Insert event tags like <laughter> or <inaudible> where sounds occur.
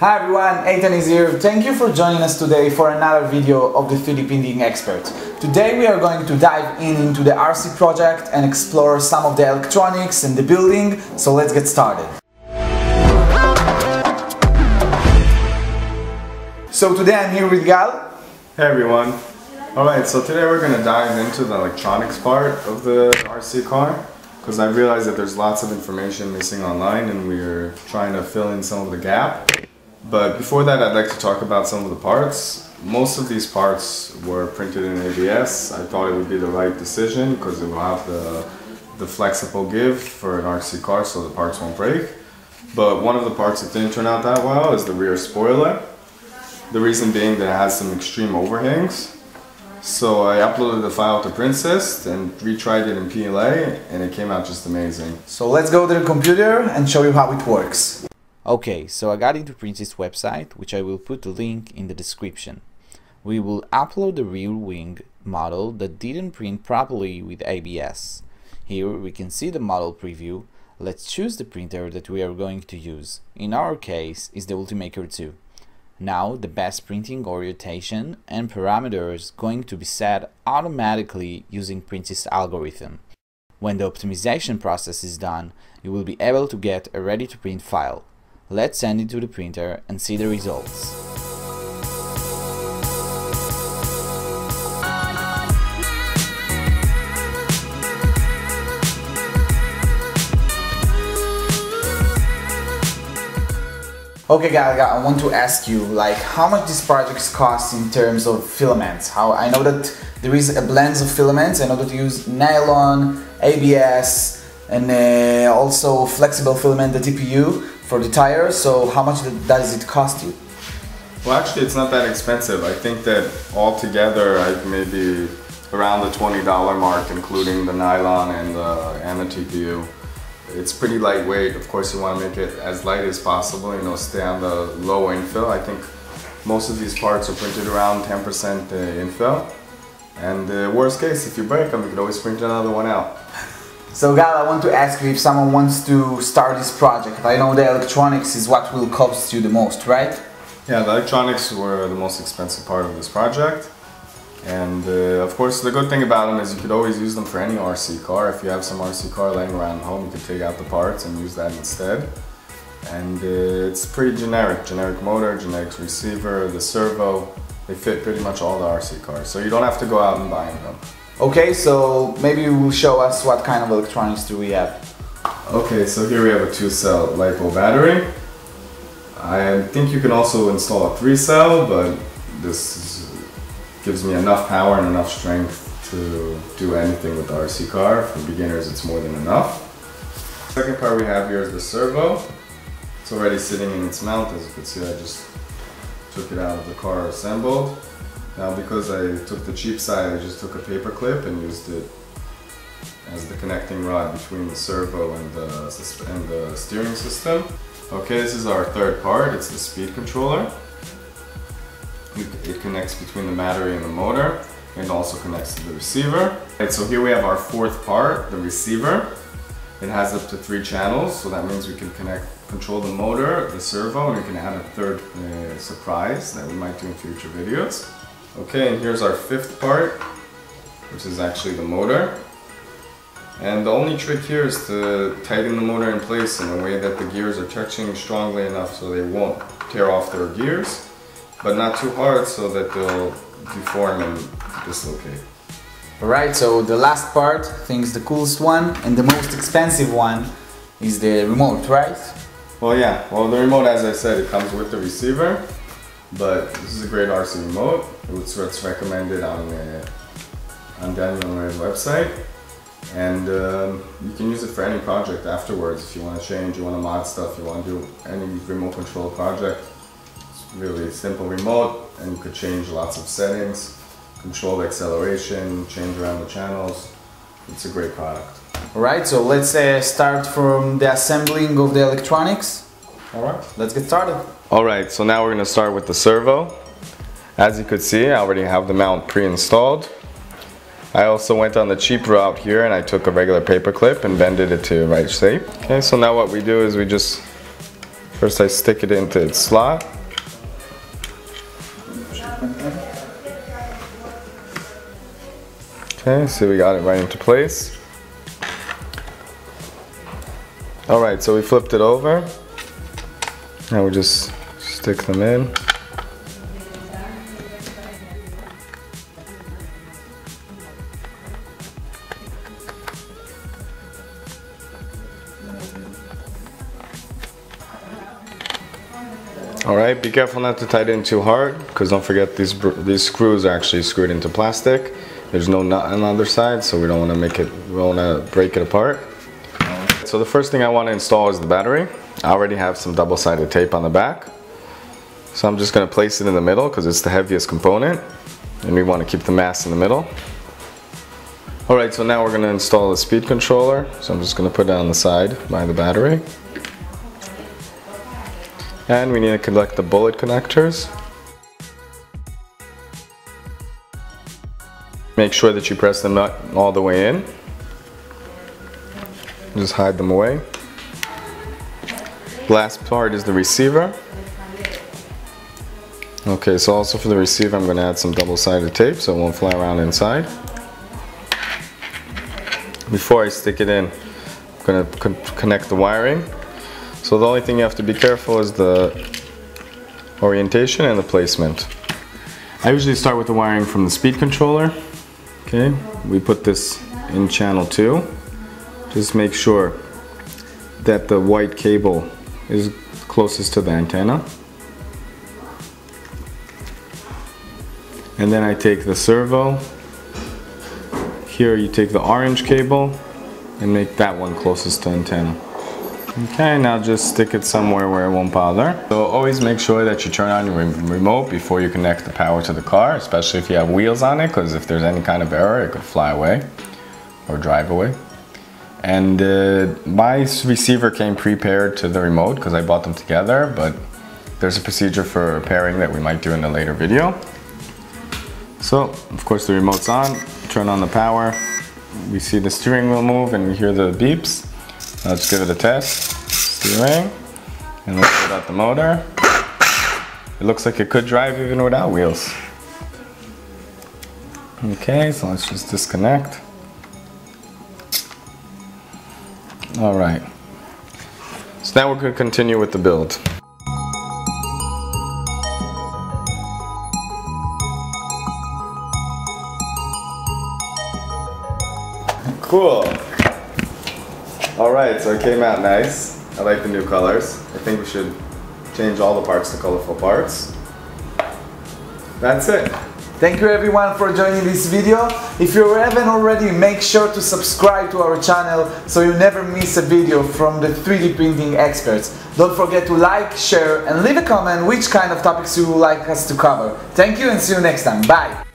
Hi everyone, Eitan is here. Thank you for joining us today for another video of the 3D Printing Expert. Today we are going to dive in into the RC project and explore some of the electronics and the building, so let's get started. So today I'm here with Gal. Hey everyone. Alright, so today we're going to dive into the electronics part of the RC car because I realized that there's lots of information missing online and we're trying to fill in some of the gap. But before that, I'd like to talk about some of the parts. Most of these parts were printed in ABS. I thought it would be the right decision because it will have the, the flexible give for an RC car so the parts won't break. But one of the parts that didn't turn out that well is the rear spoiler. The reason being that it has some extreme overhangs. So I uploaded the file to PrintSYSt and retried it in PLA and it came out just amazing. So let's go to the computer and show you how it works. Okay, so I got into PrintSYSt website, which I will put the link in the description. We will upload the rear wing model that didn't print properly with ABS. Here we can see the model preview. Let's choose the printer that we are going to use. In our case is the Ultimaker 2. Now the best printing orientation and parameters going to be set automatically using PrintSYSt algorithm. When the optimization process is done, you will be able to get a ready to print file. Let's send it to the printer and see the results. Okay guys, I want to ask you like how much these projects cost in terms of filaments. How I know that there is a blend of filaments. I know that you use nylon, ABS, and uh, also flexible filament, the TPU for the tire. So how much does it cost you? Well, actually, it's not that expensive. I think that altogether, I maybe around the $20 mark, including the nylon and the, the TPU. It's pretty lightweight. Of course, you want to make it as light as possible, you know, stay on the low infill. I think most of these parts are printed around 10% uh, infill. And uh, worst case, if you break them, you can always print another one out. <laughs> So Gal, I want to ask you if someone wants to start this project. I know the electronics is what will cost you the most, right? Yeah, the electronics were the most expensive part of this project. And uh, of course, the good thing about them is you could always use them for any RC car. If you have some RC car laying around home, you could take out the parts and use that instead. And uh, it's pretty generic. Generic motor, generic receiver, the servo, they fit pretty much all the RC cars. So you don't have to go out and buy them. Okay, so maybe you will show us what kind of electronics do we have. Okay, so here we have a two cell LiPo battery. I think you can also install a three cell, but this gives me enough power and enough strength to do anything with the RC car. For beginners, it's more than enough. Second part we have here is the servo. It's already sitting in its mount, as you can see I just took it out of the car assembled. Now because I took the cheap side, I just took a paper clip and used it as the connecting rod between the servo and the, and the steering system. Okay, this is our third part, it's the speed controller. It connects between the battery and the motor and also connects to the receiver. Right, so here we have our fourth part, the receiver. It has up to three channels, so that means we can connect, control the motor, the servo, and we can add a third uh, surprise that we might do in future videos. Okay, and here's our fifth part, which is actually the motor. And the only trick here is to tighten the motor in place in a way that the gears are touching strongly enough so they won't tear off their gears, but not too hard so that they'll deform and dislocate. Alright, so the last part, I think is the coolest one, and the most expensive one is the remote, right? Well yeah, well the remote as I said, it comes with the receiver, but this is a great RC remote. It's what's recommended on, uh, on Daniel Noree's website. And um, you can use it for any project afterwards. If you want to change, you want to mod stuff, you want to do any remote control project. It's really simple remote and you could change lots of settings, control the acceleration, change around the channels. It's a great product. Alright, so let's uh, start from the assembling of the electronics. Alright, let's get started. Alright, so now we're going to start with the servo. As you could see, I already have the mount pre-installed. I also went on the cheap route here and I took a regular paper clip and bended it to right shape. Okay, so now what we do is we just First I stick it into its slot. Okay, so we got it right into place. Alright, so we flipped it over. Now we just stick them in. Alright, be careful not to tighten in too hard because don't forget these, these screws are actually screwed into plastic. There's no nut on the other side so we don't want to make it, we don't want to break it apart. So the first thing I want to install is the battery. I already have some double-sided tape on the back. So I'm just going to place it in the middle because it's the heaviest component and we want to keep the mass in the middle. Alright, so now we're going to install the speed controller. So I'm just going to put it on the side by the battery. And we need to connect the bullet connectors. Make sure that you press the nut all the way in. Just hide them away. Last part is the receiver. Okay, so also for the receiver I'm going to add some double-sided tape so it won't fly around inside. Before I stick it in, I'm going to con connect the wiring. So the only thing you have to be careful is the orientation and the placement. I usually start with the wiring from the speed controller. Okay, we put this in channel 2. Just make sure that the white cable is closest to the antenna. And then I take the servo. Here you take the orange cable and make that one closest to antenna. Okay, now just stick it somewhere where it won't bother. So always make sure that you turn on your remote before you connect the power to the car, especially if you have wheels on it, because if there's any kind of error, it could fly away or drive away. And uh, my receiver came prepared to the remote because I bought them together, but there's a procedure for pairing that we might do in a later video. So, of course the remote's on, turn on the power, we see the steering wheel move and we hear the beeps. Let's give it a test. Steering. And let's put out the motor. It looks like it could drive even without wheels. Okay, so let's just disconnect. All right. So now we're going to continue with the build. Cool. All right, so it came out nice. I like the new colors. I think we should change all the parts to colorful parts. That's it. Thank you everyone for joining this video. If you haven't already, make sure to subscribe to our channel so you never miss a video from the 3D printing experts. Don't forget to like, share and leave a comment which kind of topics you would like us to cover. Thank you and see you next time. Bye!